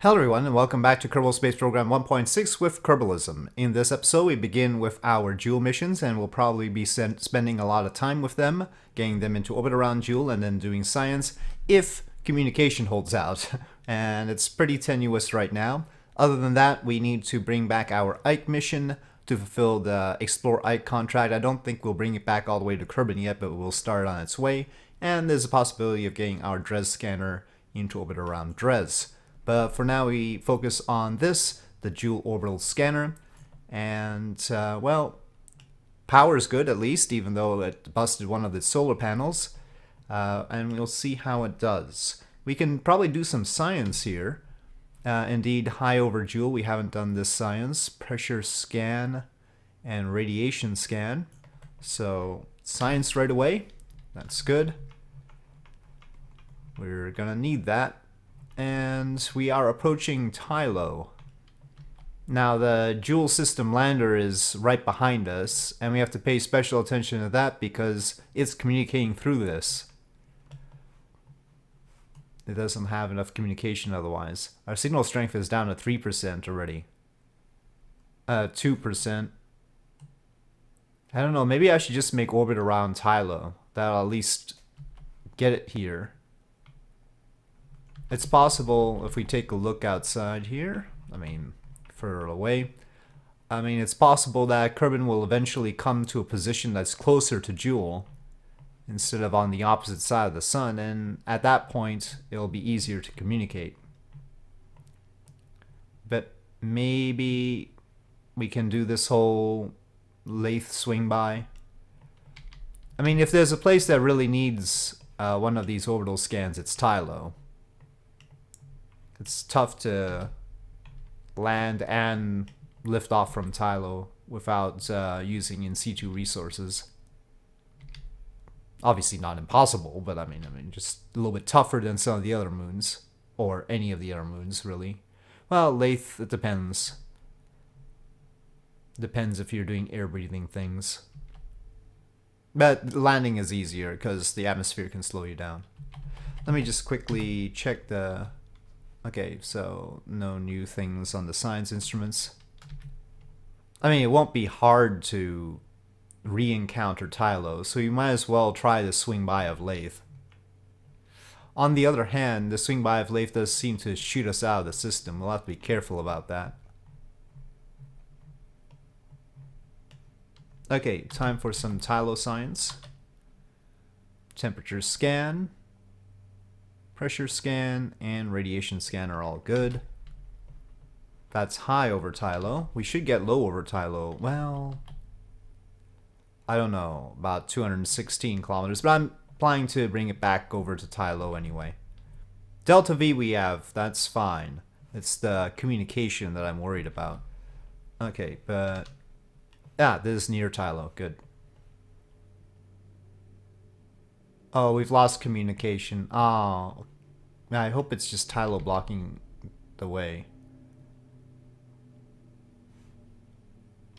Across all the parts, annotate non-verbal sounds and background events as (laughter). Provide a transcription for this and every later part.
Hello everyone and welcome back to Kerbal Space Program 1.6 with Kerbalism. In this episode we begin with our Jool missions and we'll probably be spending a lot of time with them, getting them into orbit around Jool and then doing science if communication holds out. (laughs) and it's pretty tenuous right now. Other than that, we need to bring back our Ike mission to fulfill the Explore Ike contract. I don't think we'll bring it back all the way to Kerbin yet, but we'll start on its way. And there's a possibility of getting our Dres scanner into orbit around Dres. But for now, we focus on this, the Jool orbital scanner. And, uh, well, power is good at least, even though it busted one of the solar panels. Uh, and we'll see how it does. We can probably do some science here. Uh, indeed, high over Jool, we haven't done this science. Pressure scan and radiation scan. So, science right away. That's good. We're gonna need that and we are approaching Tylo. Now the Jool system lander is right behind us, and we have to pay special attention to that because it's communicating through this. It doesn't have enough communication otherwise. Our signal strength is down to 3% already. Uh, 2%. I don't know, maybe I should just make orbit around Tylo. That'll at least get it here. It's possible if we take a look outside here, I mean, further away, I mean, it's possible that Kerbin will eventually come to a position that's closer to Jool instead of on the opposite side of the sun, and at that point, it'll be easier to communicate. But maybe we can do this whole Laythe swing by. I mean, if there's a place that really needs uh, one of these orbital scans, it's Tylo it's tough to land and lift off from Tylo without uh, using in situ resources. Obviously not impossible, but I mean, I mean, just a little bit tougher than some of the other moons, or any of the other moons, really. Well, Laythe, it depends. Depends if you're doing air breathing things. But landing is easier because the atmosphere can slow you down. Let me just quickly check the Okay, so no new things on the science instruments. I mean, it won't be hard to re-encounter Tylo, so you might as well try the swing by of Laythe. On the other hand, the swing by of Laythe does seem to shoot us out of the system. We'll have to be careful about that. Okay, time for some Tylo science. Temperature scan. Pressure scan and radiation scan are all good. That's high over Tylo. We should get low over Tylo. Well, I don't know, about 216 kilometers, but I'm planning to bring it back over to Tylo anyway. Delta V we have, that's fine. It's the communication that I'm worried about. Okay, but... Ah, this is near Tylo, good. Oh, we've lost communication. Oh, I hope it's just Tylo blocking the way.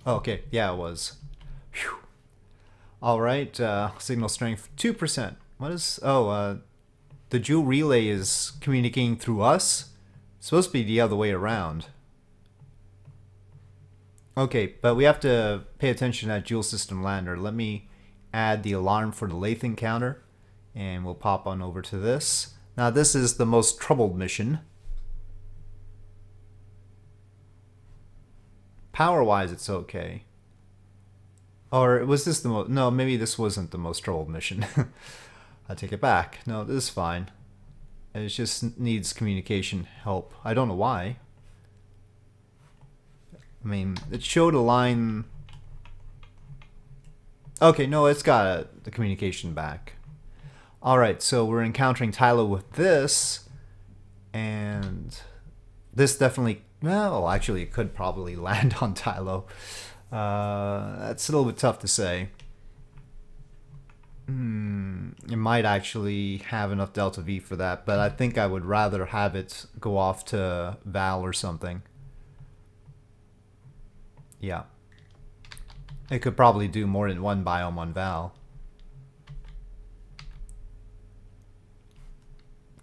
Oh, okay, yeah, it was. Whew. All right, uh, signal strength 2%. What is... Oh, uh, the Jool relay is communicating through us? It's supposed to be the other way around. Okay, but we have to pay attention to that Jool system lander. Let me add the alarm for the Laythe encounter and we'll pop on over to this. Now this is the most troubled mission. Power-wise, it's okay. Or was this the most... No, maybe this wasn't the most troubled mission. (laughs) I take it back. No, this is fine. It just needs communication help. I don't know why. I mean, it showed a line... Okay, no, it's got the communication back. Alright, so we're encountering Tylo with this, and this definitely, well, actually it could probably (laughs) land on Tylo. Uh, that's a little bit tough to say. Hmm, it might actually have enough delta V for that, but I think I would rather have it go off to Vall or something. Yeah. It could probably do more than one biome on Vall.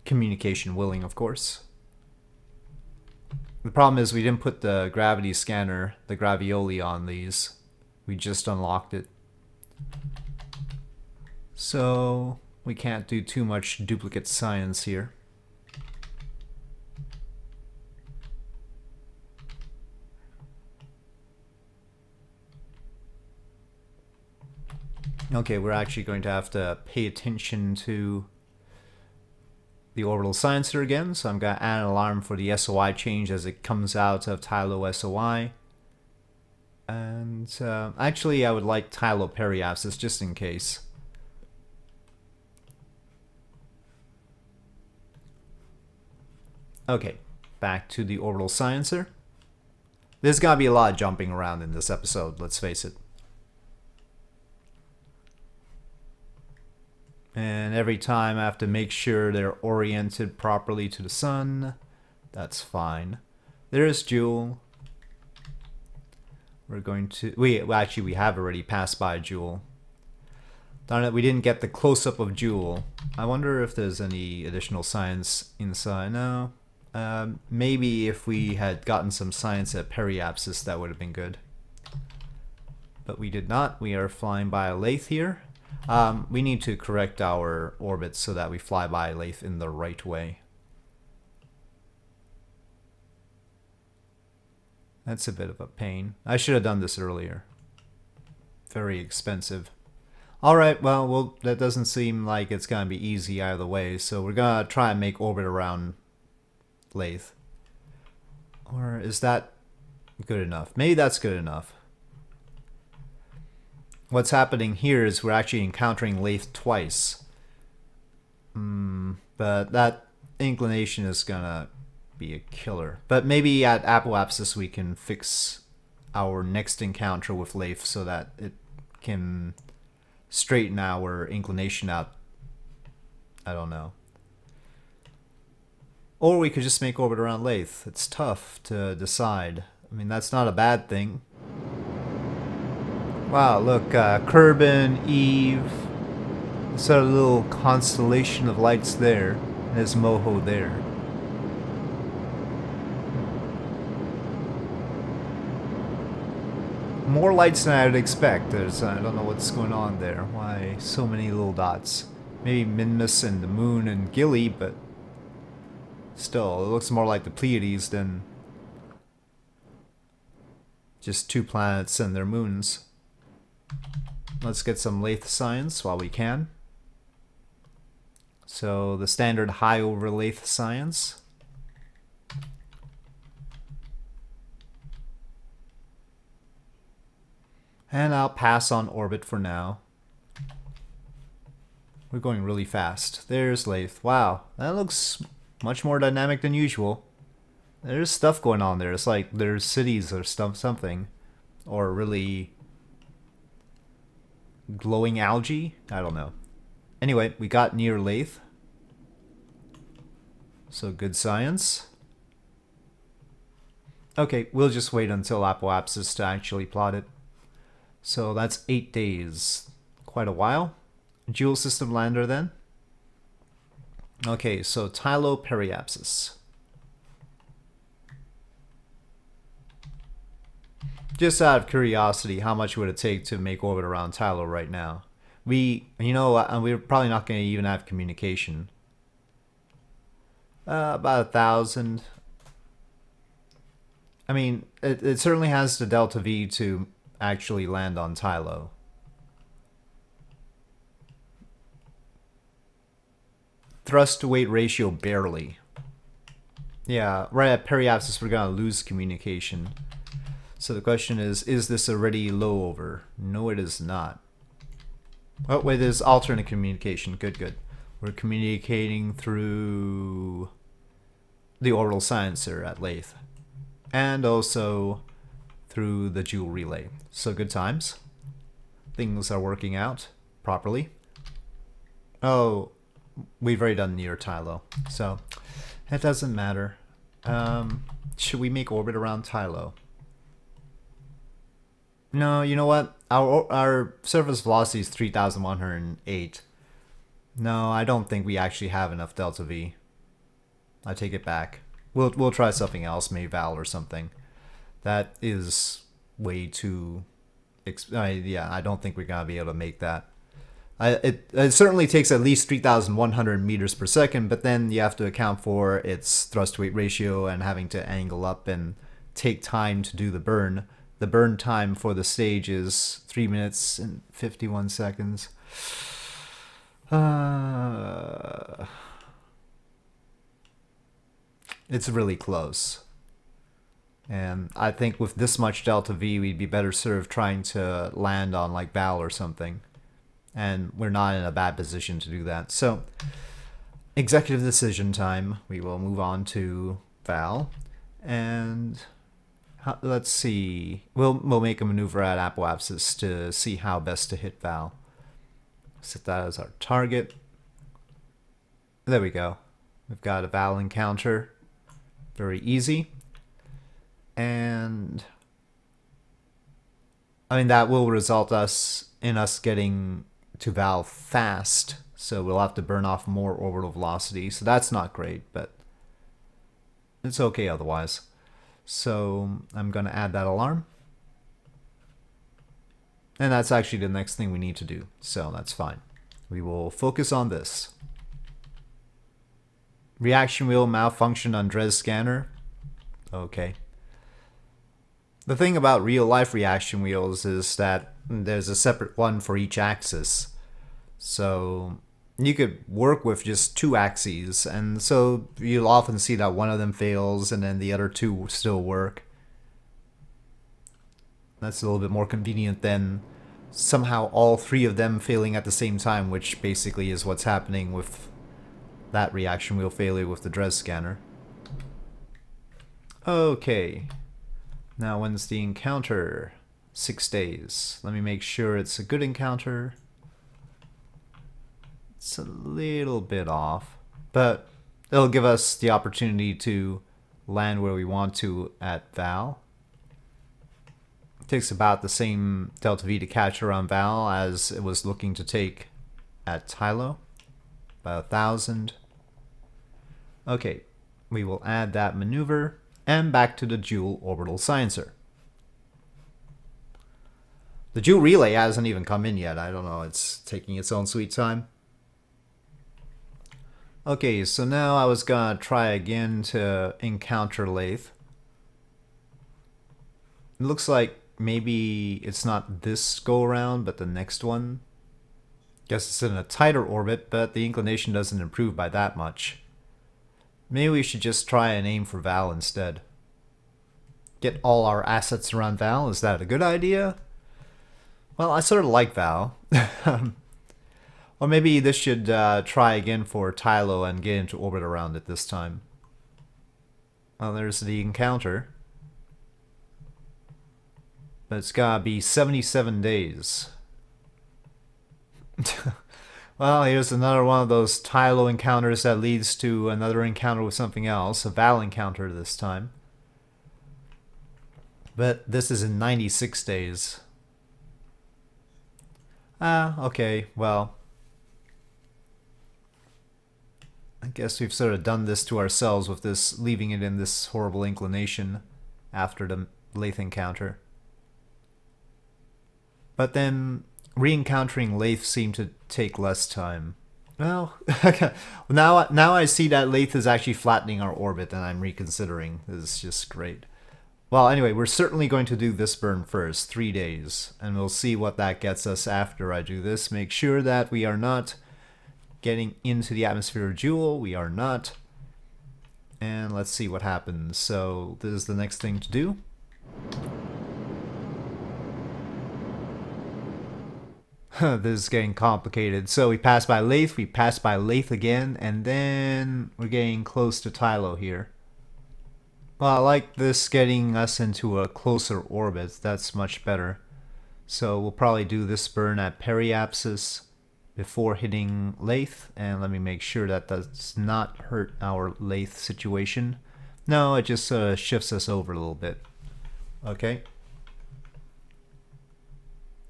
Communication willing, of course. The problem is we didn't put the gravity scanner, the gravioli on these. We just unlocked it. So we can't do too much duplicate science here. Okay, we're actually going to have to pay attention to the orbital sciencer again, so I'm going to add an alarm for the SOI change as it comes out of Tylo SOI. And uh, actually, I would like Tylo periapsis just in case. Okay, back to the orbital sciencer. There's gonna be a lot of jumping around in this episode, let's face it. And every time I have to make sure they're oriented properly to the sun. That's fine. There's Jool. We're going to... We well, Actually, we have already passed by Jool. Darn it, we didn't get the close-up of Jool. I wonder if there's any additional science inside. No. Um, maybe if we had gotten some science at Periapsis, that would have been good. But we did not. We are flying by a Laythe here. Um, we need to correct our orbits so that we fly by Laythe in the right way. That's a bit of a pain. I should have done this earlier. Very expensive. Alright, well, well, that doesn't seem like it's going to be easy either way, so we're going to try and make orbit around Laythe. Or is that good enough? Maybe that's good enough what's happening here is we're actually encountering Laythe twice. Mm, but that inclination is gonna be a killer. But maybe at Apoapsis we can fix our next encounter with Laythe so that it can straighten our inclination out. I don't know. Or we could just make orbit around Laythe. It's tough to decide. I mean, that's not a bad thing. Wow, look, uh, Eve, sort of little constellation of lights there. And there's Moho there. More lights than I would expect. There's, I don't know what's going on there. Why so many little dots? Maybe Minmus and the Moon and Gilly, but still, it looks more like the Pleiades than just two planets and their moons. Let's get some Laythe science while we can. So the standard high over Laythe science. And I'll pass on orbit for now. We're going really fast. There's Laythe. Wow, that looks much more dynamic than usual. There's stuff going on there. It's like there's cities or stuff, something. Or really glowing algae? I don't know. Anyway, we got near Laythe. So good science. Okay, we'll just wait until Apoapsis to actually plot it. So that's eight days. Quite a while. Jool system lander then. Okay, so Tylo Just out of curiosity, how much would it take to make orbit around Tylo right now? We, you know, uh, we're probably not going to even have communication. Uh, about a thousand. I mean, it, it certainly has the delta V to actually land on Tylo. Thrust to weight ratio barely. Yeah, right at periapsis we're gonna lose communication. So the question is, is this already low over? No, it is not. Oh, wait, there's alternate communication. Good, good. We're communicating through the oral sciencer at Laythe. And also through the Jool relay. So good times. Things are working out properly. Oh, we've already done near Tylo. So it doesn't matter. Um, should we make orbit around Tylo? No, you know what? Our our surface velocity is 3,108. No, I don't think we actually have enough delta V. I take it back. We'll we'll try something else, maybe Vall or something. That is way too. I, yeah, I don't think we're gonna be able to make that. I, it, it certainly takes at least 3,100 meters per second, but then you have to account for its thrust to weight ratio and having to angle up and take time to do the burn. The burn time for the stage is 3 minutes and 51 seconds. Uh, it's really close. And I think with this much delta V, we'd be better served trying to land on like Vall or something. And we're not in a bad position to do that. So, executive decision time. We will move on to Vall. And how, let's see. We'll, we'll make a maneuver at Apoapsis to see how best to hit Vall. Set that as our target. There we go. We've got a Vall encounter. Very easy and I mean that will result us in us getting to Vall fast, so we'll have to burn off more orbital velocity. So that's not great, but it's okay otherwise. So I'm going to add that alarm. And that's actually the next thing we need to do, so that's fine. We will focus on this. Reaction wheel malfunction on Dres scanner. Okay. The thing about real life reaction wheels is that there's a separate one for each axis. So you could work with just two axes, and so you'll often see that one of them fails and then the other two still work. That's a little bit more convenient than somehow all three of them failing at the same time, which basically is what's happening with that reaction wheel failure with the Dres scanner. Okay, now, when's the encounter? Six days. Let me make sure it's a good encounter. It's a little bit off, but it'll give us the opportunity to land where we want to at Vall. It takes about the same delta V to catch around Vall as it was looking to take at Tylo. About a thousand. Okay, we will add that maneuver and back to the Jool orbital sciencer. The Jool relay hasn't even come in yet. I don't know. It's taking its own sweet time. Okay, so now I was gonna try again to encounter Laythe. It looks like maybe it's not this go around, but the next one. Guess it's in a tighter orbit, but the inclination doesn't improve by that much. Maybe we should just try and aim for Vall instead. Get all our assets around Vall. Is that a good idea? Well, I sort of like Vall. (laughs) or maybe this should uh, try again for Tylo and get into orbit around it this time. Well, there's the encounter. But it's gotta be 77 days. (laughs) Well, here's another one of those Tylo encounters that leads to another encounter with something else, a Vall encounter this time. But this is in 96 days. Ah, okay, well. I guess we've sort of done this to ourselves with this, leaving it in this horrible inclination after the Laythe encounter. But then re-encountering Laythe seemed to take less time. Well, (laughs) now now I see that Laythe is actually flattening our orbit, and I'm reconsidering. This is just great. Well, anyway, we're certainly going to do this burn first, three days, and we'll see what that gets us after I do this. Make sure that we are not getting into the atmosphere of Jool. We are not. And let's see what happens. So this is the next thing to do. (laughs) this is getting complicated. So we pass by Laythe, we pass by Laythe again, and then we're getting close to Tylo here. Well, I like this getting us into a closer orbit. That's much better. So we'll probably do this burn at periapsis before hitting Laythe And let me make sure that does not hurt our Laythe situation. No, it just uh, shifts us over a little bit. Okay.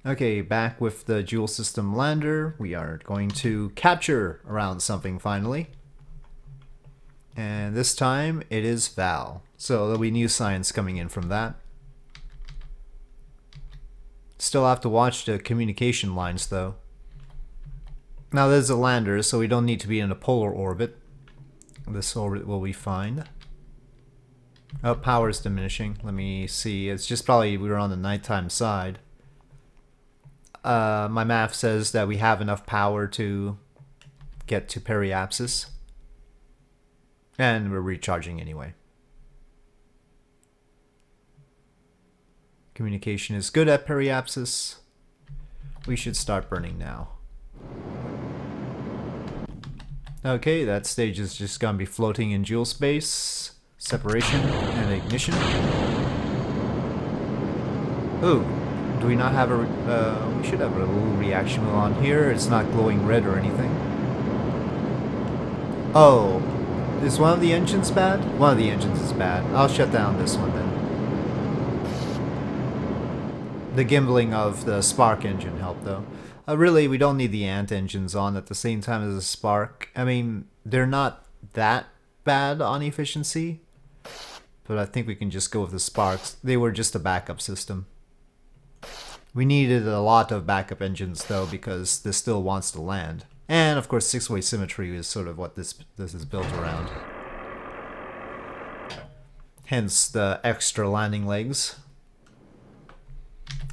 Okay, back with the Jool system lander. We are going to capture around something finally. And this time it is Vall. So there'll be new science coming in from that. Still have to watch the communication lines though. Now there's a lander, so we don't need to be in a polar orbit. This orbit will be fine. Oh, power's diminishing. Let me see. It's just probably we were on the nighttime side. Uh, my math says that we have enough power to get to periapsis. And we're recharging anyway. Communication is good at periapsis. We should start burning now. Okay, that stage is just gonna be floating in Jool space. Separation and ignition. Ooh, do we not have a... Uh, we should have a little reaction wheel on here. It's not glowing red or anything. Oh, is one of the engines bad? One of the engines is bad. I'll shut down this one then. The gimbling of the spark engine helped though. Uh, really, we don't need the ant engines on at the same time as the spark. I mean, they're not that bad on efficiency, but I think we can just go with the sparks. They were just a backup system. We needed a lot of backup engines though because this still wants to land. And of course six-way symmetry is sort of what this this is built around. Hence the extra landing legs.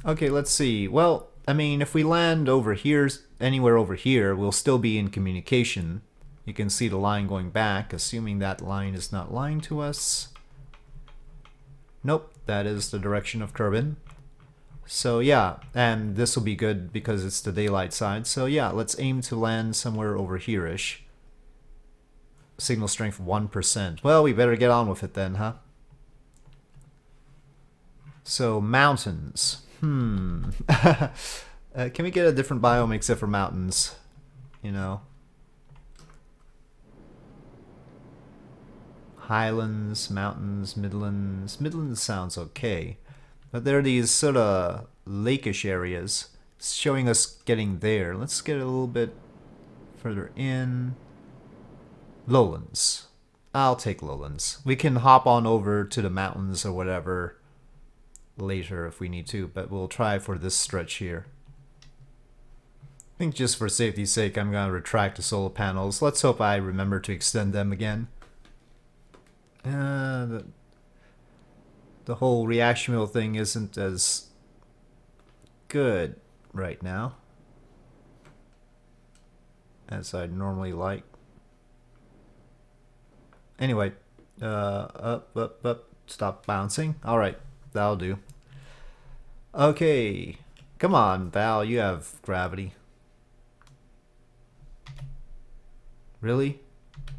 Okay, let's see. Well, I mean, if we land over here, anywhere over here, we'll still be in communication. You can see the line going back, assuming that line is not lying to us. Nope, that is the direction of Kerbin. So yeah, and this will be good because it's the daylight side. So yeah, let's aim to land somewhere over here-ish. Signal strength 1%. Well, we better get on with it then, huh? So, mountains. Hmm. (laughs) uh, can we get a different biome except for mountains? You know? Highlands, mountains, Midlands. Midlands sounds okay. But there are these sort of lakeish areas showing us getting there. Let's get a little bit further in. Lowlands. I'll take lowlands. We can hop on over to the mountains or whatever later if we need to, but we'll try for this stretch here. I think just for safety's sake, I'm going to retract the solar panels. Let's hope I remember to extend them again. Uh, the, the whole reaction wheel thing isn't as good right now as I'd normally like. Anyway, uh, up, up, up, stop bouncing. All right, that'll do. Okay, come on, Vall, you have gravity. Really?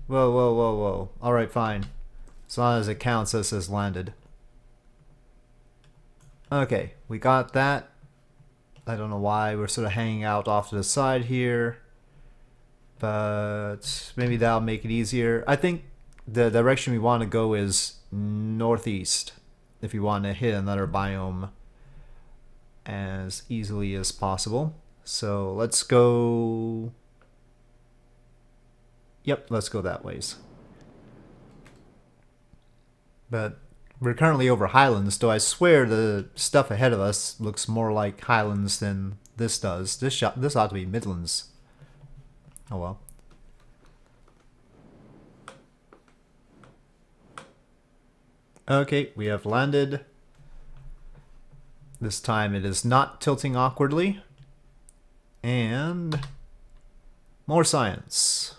Whoa, whoa, whoa, whoa. All right, fine. As long as it counts us as landed. Okay, we got that. I don't know why we're sort of hanging out off to the side here. But maybe that'll make it easier. I think the direction we want to go is northeast if we want to hit another biome as easily as possible. So let's go... Yep, let's go that ways. But we're currently over Highlands, though I swear the stuff ahead of us looks more like Highlands than this does. This shot, this ought to be Midlands. Oh well. Okay, we have landed. This time it is not tilting awkwardly. And more science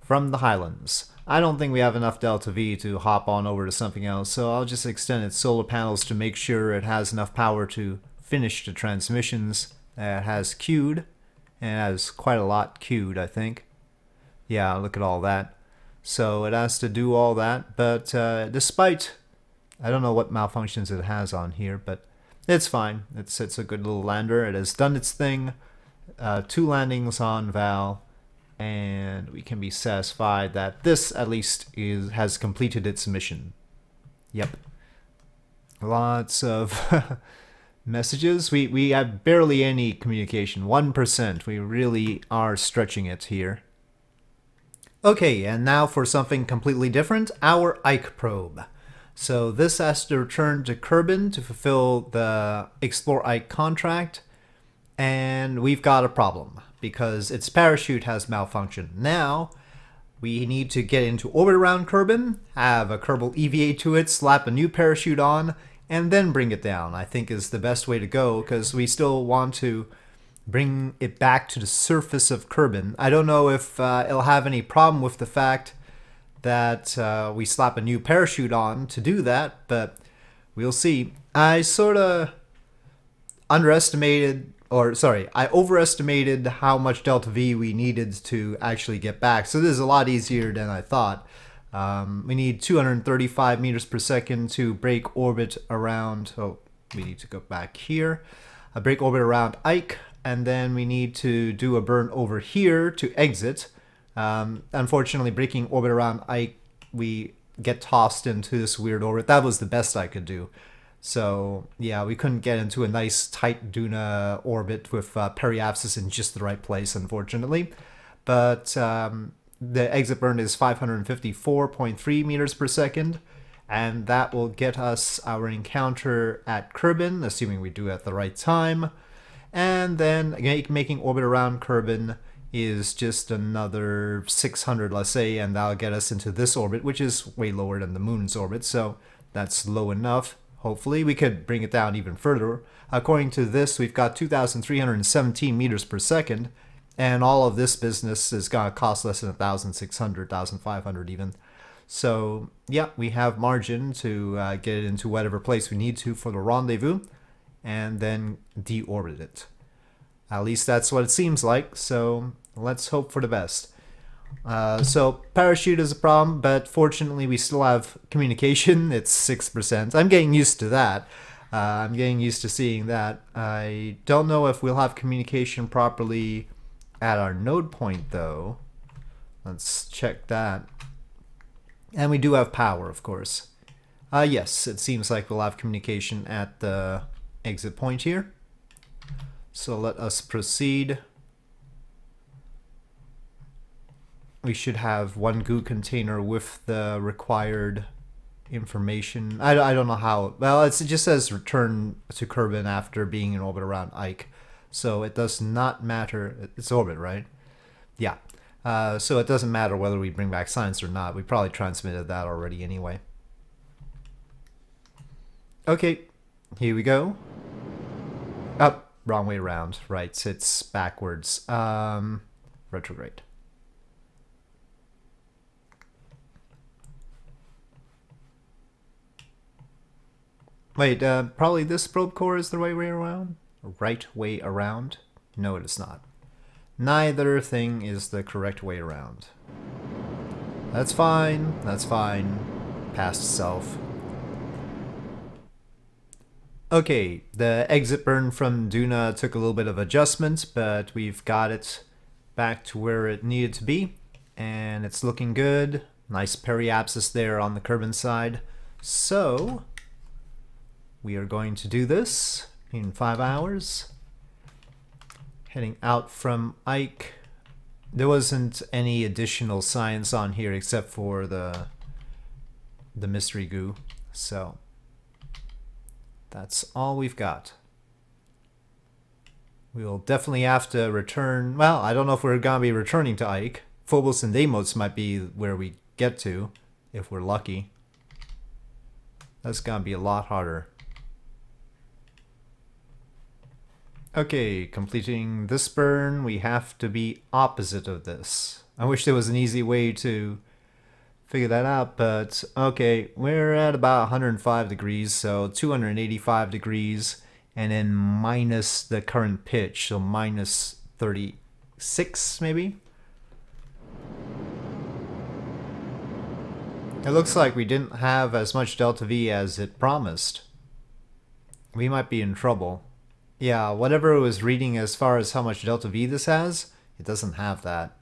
from the Highlands. I don't think we have enough delta V to hop on over to something else, so I'll just extend its solar panels to make sure it has enough power to finish the transmissions that it has queued, and it has quite a lot queued, I think. Yeah, look at all that. So it has to do all that, but uh, despite, I don't know what malfunctions it has on here, but it's fine. It's, it's a good little lander. It has done its thing. Uh, two landings on Vall and we can be satisfied that this at least is has completed its mission. Yep. Lots of (laughs) messages. We we have barely any communication. 1%. We really are stretching it here. Okay, and now for something completely different, our Ike probe. So this has to return to Kerbin to fulfill the Explore Ike contract, and we've got a problem because its parachute has malfunctioned. Now, we need to get into orbit around Kerbin, have a Kerbal EVA to it, slap a new parachute on, and then bring it down, I think is the best way to go because we still want to bring it back to the surface of Kerbin. I don't know if uh, it'll have any problem with the fact that uh, we slap a new parachute on to do that, but we'll see. I sort of underestimated or sorry, I overestimated how much delta V we needed to actually get back. So this is a lot easier than I thought. Um, we need 235 meters per second to break orbit around, oh, we need to go back here. A break orbit around Ike, and then we need to do a burn over here to exit. Um, unfortunately, breaking orbit around I we get tossed into this weird orbit. That was the best I could do. So yeah, we couldn't get into a nice tight Duna orbit with uh, periapsis in just the right place, unfortunately. But um, the exit burn is 554.3 meters per second, and that will get us our encounter at Kerbin, assuming we do it at the right time. And then making orbit around Kerbin is just another 600, let's say, and that'll get us into this orbit, which is way lower than the moon's orbit, so that's low enough. Hopefully, we could bring it down even further. According to this, we've got 2,317 meters per second, and all of this business is going to cost less than 1,600, 1,500 even. So, yeah, we have margin to uh, get it into whatever place we need to for the rendezvous, and then deorbit it. At least that's what it seems like, so let's hope for the best. Uh, so parachute is a problem, but fortunately we still have communication. (laughs) It's 6%. I'm getting used to that. Uh, I'm getting used to seeing that. I don't know if we'll have communication properly at our node point though. Let's check that. And we do have power, of course. Uh, yes, it seems like we'll have communication at the exit point here. So let us proceed. We should have one goo container with the required information. I, I don't know how. Well, it just says return to Kerbin after being in orbit around Ike. So it does not matter. It's orbit, right? Yeah. Uh, so it doesn't matter whether we bring back science or not. We probably transmitted that already anyway. Okay, here we go. Up, oh, wrong way around. Right, it's backwards. Um, retrograde. Wait, uh, probably this probe core is the right way around? Right way around? No, it is not. Neither thing is the correct way around. That's fine, that's fine. Past self. Okay, the exit burn from Duna took a little bit of adjustment, but we've got it back to where it needed to be, and it's looking good. Nice periapsis there on the Kerbin side. So, we are going to do this in five hours. Heading out from Ike. There wasn't any additional science on here except for the the mystery goo. So that's all we've got. We'll definitely have to return. Well, I don't know if we're going to be returning to Ike. Phobos and Deimos might be where we get to, if we're lucky. That's going to be a lot harder. Okay, completing this burn, we have to be opposite of this. I wish there was an easy way to figure that out, but okay, we're at about 105 degrees, so 285 degrees, and then minus the current pitch, so minus 36 maybe? It looks like we didn't have as much delta V as it promised. We might be in trouble. Yeah, whatever it was reading as far as how much delta V this has, it doesn't have that.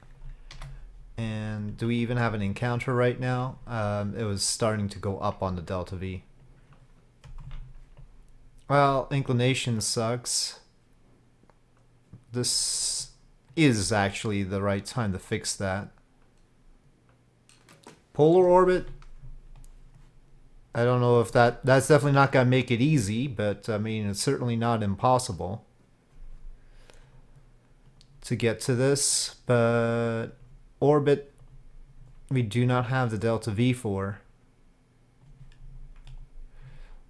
And do we even have an encounter right now? Um, it was starting to go up on the delta V. Well, inclination sucks. This is actually the right time to fix that. Polar orbit. I don't know if that that's definitely not going to make it easy, but I mean it's certainly not impossible to get to this, but orbit we do not have the delta V for.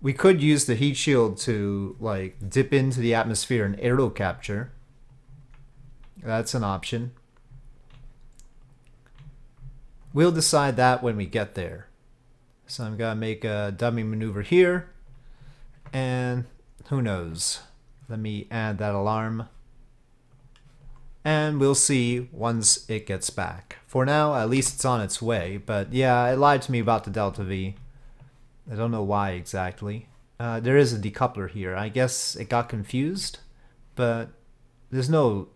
We could use the heat shield to like dip into the atmosphere and aero capture. That's an option. We'll decide that when we get there. So I'm gonna make a dummy maneuver here. And who knows? Let me add that alarm. And we'll see once it gets back. For now, at least it's on its way. But yeah, it lied to me about the Delta V. I don't know why exactly. Uh, there is a decoupler here. I guess it got confused, but there's no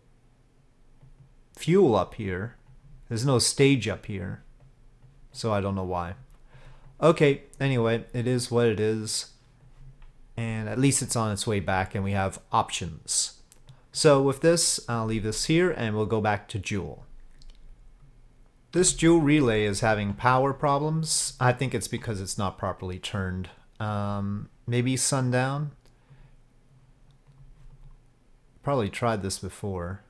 fuel up here. There's no stage up here. So I don't know why. Okay, anyway, it is what it is. And at least it's on its way back and we have options. So with this, I'll leave this here and we'll go back to Jool. This Jool relay is having power problems. I think it's because it's not properly turned. Um, maybe sundown? Probably tried this before.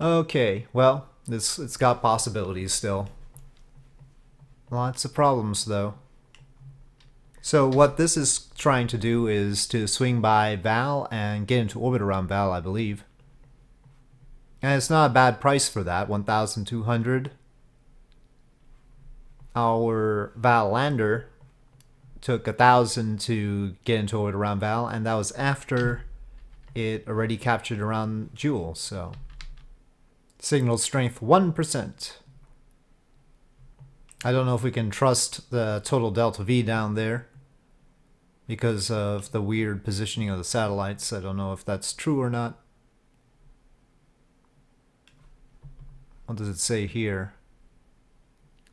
Okay, well, this it's got possibilities still. Lots of problems though. So what this is trying to do is to swing by Vall and get into orbit around Vall, I believe. And it's not a bad price for that, 1,200. Our Vall lander took a thousand to get into orbit around Vall, and that was after it already captured around Jool, so signal strength 1%. I don't know if we can trust the total delta V down there because of the weird positioning of the satellites. I don't know if that's true or not. What does it say here?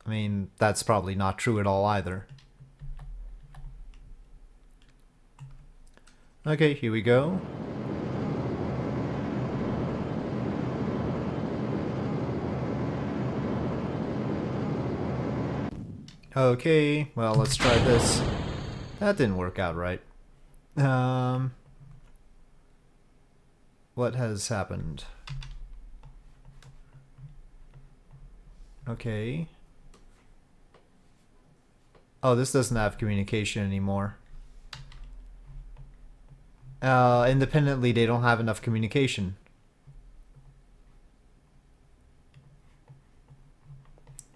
I mean, that's probably not true at all either. Okay, here we go. Okay, well, let's try this. That didn't work out right. Um, what has happened? Okay. Oh, this doesn't have communication anymore. Uh, independently, they don't have enough communication.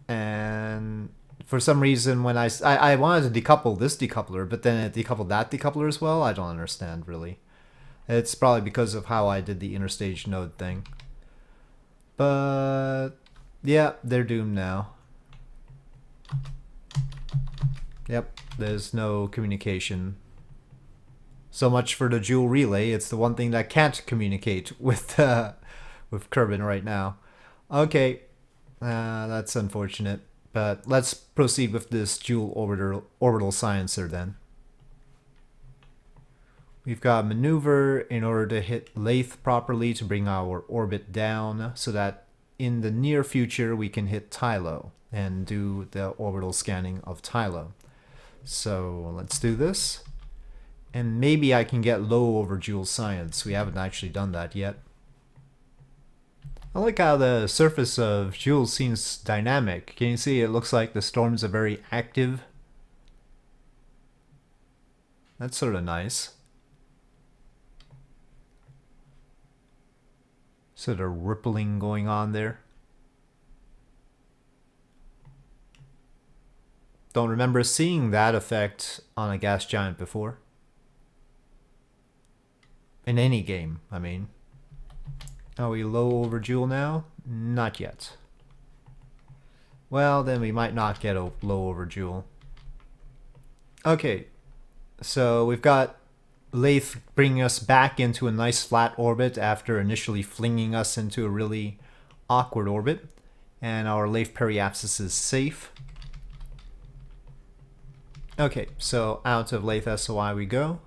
And for some reason, when I, I, I wanted to decouple this decoupler, but then it decoupled that decoupler as well, I don't understand, really. It's probably because of how I did the interstage node thing. But, yeah, they're doomed now. Yep, there's no communication so much for the Jool relay. It's the one thing that can't communicate (laughs) with uh, with Kerbin right now. Okay, uh, that's unfortunate. But let's proceed with this Jool orbital orbital silencer then. We've got maneuver in order to hit Laythe properly to bring our orbit down so that in the near future we can hit Tylo and do the orbital scanning of Tylo. So let's do this. And maybe I can get low over Jool Science. We haven't actually done that yet. I like how the surface of Jool's seems dynamic. Can you see it looks like the storms are very active? That's sort of nice. Sort of rippling going on there. Don't remember seeing that effect on a gas giant before. In any game, I mean. Are we low over Jool now? Not yet. Well, then we might not get a low over Jool. Okay, so we've got Laythe bringing us back into a nice flat orbit after initially flinging us into a really awkward orbit. And our Laythe periapsis is safe. Okay, so out of Laythe SOI we go.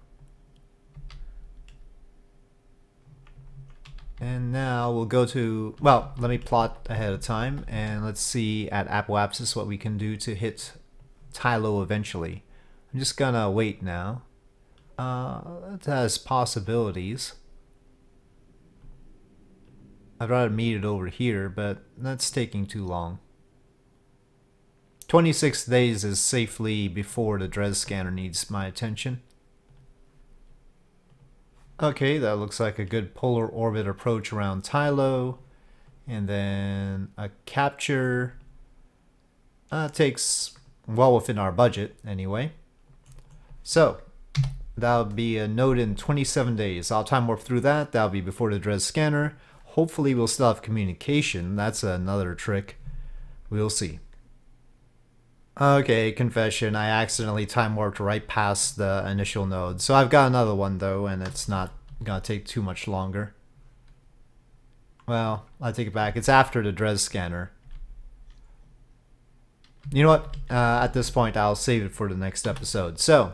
And now we'll go to, well, let me plot ahead of time and let's see at Apoapsis what we can do to hit Tylo eventually. I'm just gonna wait now. Uh, it has possibilities. I'd rather meet it over here, but that's taking too long. 26 days is safely before the Dres scanner needs my attention. Okay, that looks like a good polar orbit approach around Tylo. And then a capture uh, takes well within our budget anyway. So that'll be a node in 27 days. I'll time warp through that. That'll be before the Dres scanner. Hopefully we'll still have communication. That's another trick. We'll see. Okay, confession. I accidentally time warped right past the initial node. So I've got another one though, and it's not gonna take too much longer. Well, I take it back. It's after the Dres scanner. You know what? Uh, at this point, I'll save it for the next episode. So,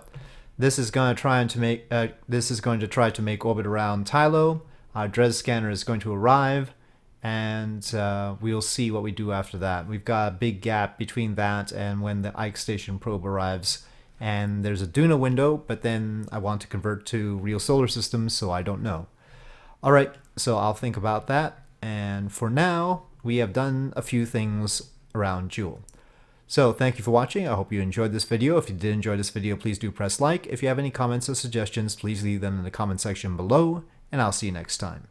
this is going to try to make uh, this is going to try to make orbit around Tylo. Our Dres scanner is going to arrive and uh, we'll see what we do after that. We've got a big gap between that and when the Ike Station probe arrives. And there's a Duna window, but then I want to convert to real solar systems, so I don't know. All right, so I'll think about that. And for now, we have done a few things around Jool. So thank you for watching. I hope you enjoyed this video. If you did enjoy this video, please do press like. If you have any comments or suggestions, please leave them in the comment section below, and I'll see you next time.